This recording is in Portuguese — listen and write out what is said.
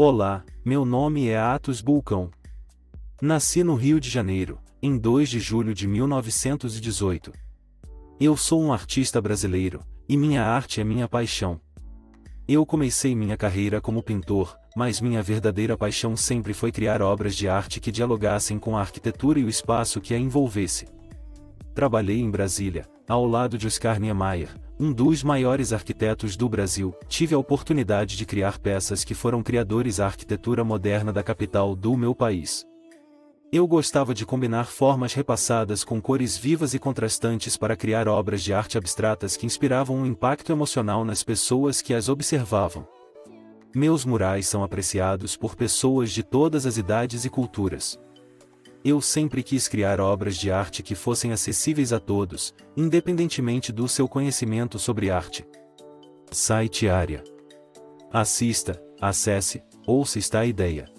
Olá, meu nome é Atos Bulcão. Nasci no Rio de Janeiro, em 2 de julho de 1918. Eu sou um artista brasileiro, e minha arte é minha paixão. Eu comecei minha carreira como pintor, mas minha verdadeira paixão sempre foi criar obras de arte que dialogassem com a arquitetura e o espaço que a envolvesse. Trabalhei em Brasília, ao lado de Oscar Niemeyer, um dos maiores arquitetos do Brasil, tive a oportunidade de criar peças que foram criadores da arquitetura moderna da capital do meu país. Eu gostava de combinar formas repassadas com cores vivas e contrastantes para criar obras de arte abstratas que inspiravam um impacto emocional nas pessoas que as observavam. Meus murais são apreciados por pessoas de todas as idades e culturas. Eu sempre quis criar obras de arte que fossem acessíveis a todos, independentemente do seu conhecimento sobre arte. Site Área. Assista, acesse, ouça esta ideia.